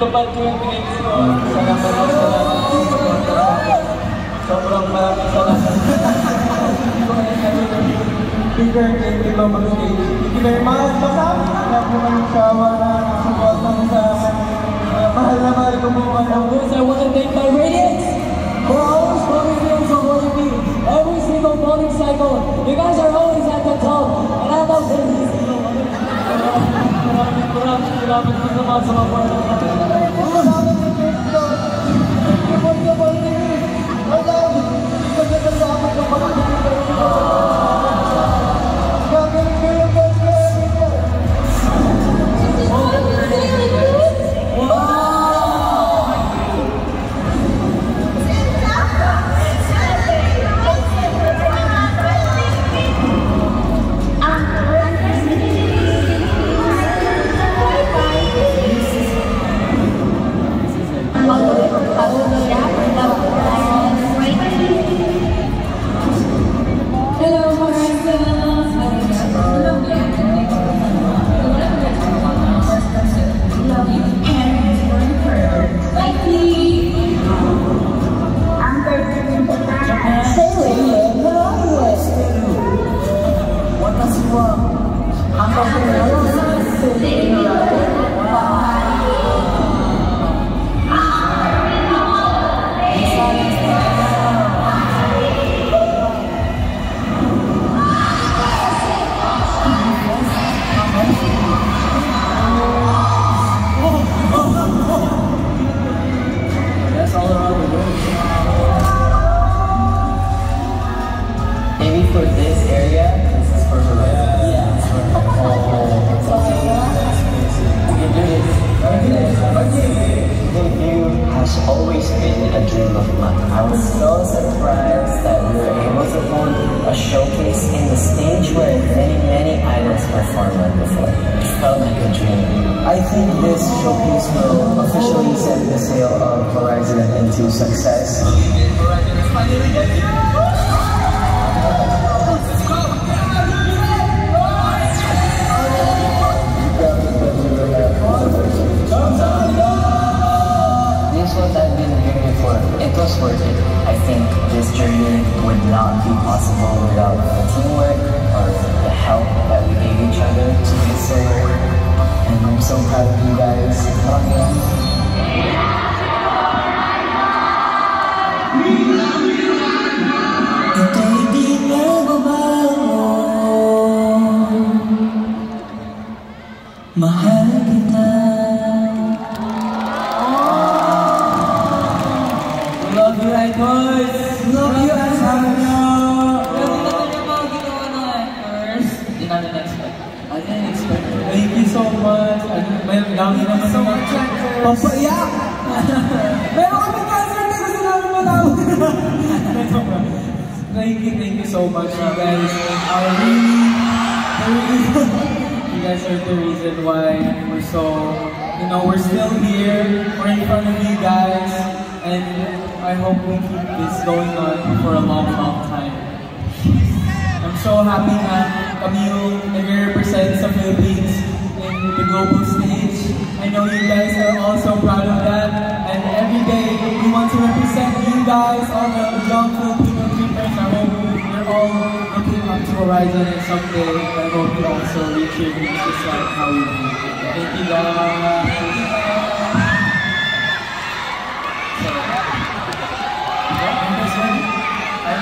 ko yung dreams ko. Salamat po sa lahat ng suporta. Sobrang maraming salamat. Bigger thank you Global Stage. Thank you very much. Na na mahal na mahal ko I want to thank my radiance for coming me every single morning cycle. You guys are always at the top, and I love every salamat. Dream of mine. I was so surprised that we were able to hold a showcase in the stage where many, many idols performed on before. It felt like a dream. I think this showcase will officially set the sail of HORI7ON into success. This what I've been here for. It was worth it. I think this journey would not be possible without the teamwork or the help that we gave each other to get so And I'm so proud of you guys. Love you. Love you, idols! Love you, Asana! Pero hindi naman yung mga ginawa ng actors Hindi natin expect I didn't expect it. Thank you so much. May dami naman so much. Papaiyak! Meron kami cancer na gusto namin matawag. thank you, thank you so much. You guys really, really, you guys are the reason why we're so, you know, we're still here. We're in front of you guys. And I hope we keep this going on for a long, long time. I'm so happy na kami yung nag-represent sa Philippines in the global stage. I know you guys are also proud of that. And every day, we want to represent you guys, all the young Filipino dreamers. I hope you're all looking up to HORI7ON and someday I hope you also reach your dreams just like how we do. Thank you guys.